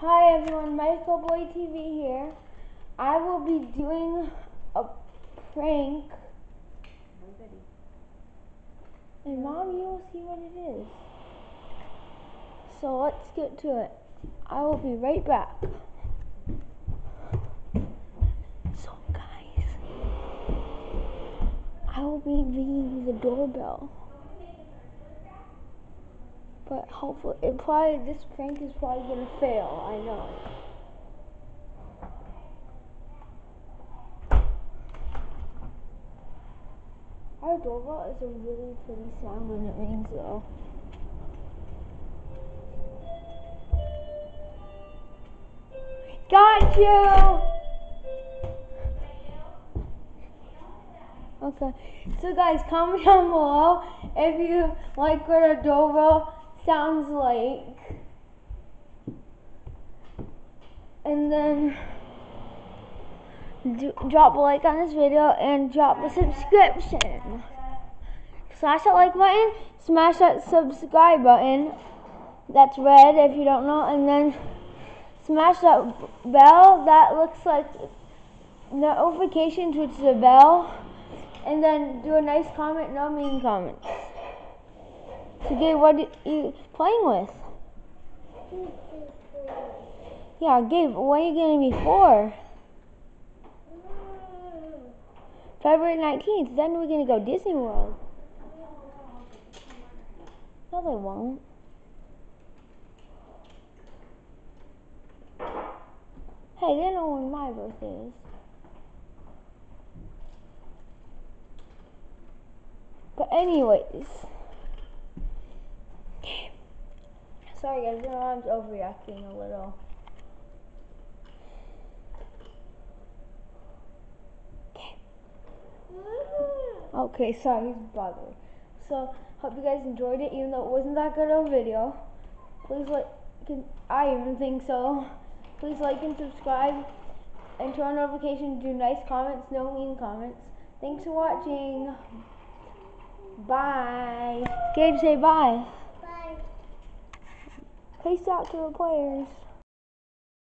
Hi everyone, Michael Boy TV here. I will be doing a prank. And mom, you will see what it is. So let's get to it. I will be right back. So guys, I will be ringing the doorbell. But hopefully, it probably this prank is probably gonna fail. I know. Our doorbell is a really pretty sound when it rings, though. Got you. Okay, so guys, comment down below if you like what a doorbell sounds like. And then do, drop a like on this video and drop a subscription. Smash that like button, smash that subscribe button. That's red if you don't know. And then smash that bell that looks like notifications, which is a bell. And then do a nice comment, no mean comments. Gabe, what are you playing with? Yeah, Gabe, what are you to be for? February 19th, then we're going to go Disney World. No, they won't. Hey, they know when my birthday is. But anyways. Sorry guys, my mom's overreacting a little. Okay, Okay, sorry, he's bothered. So, hope you guys enjoyed it, even though it wasn't that good of a video. Please like, I even think so. Please like and subscribe, and turn on notifications, do nice comments, no mean comments. Thanks for watching. Bye. Gabe, say. Bye. Peace out to the players.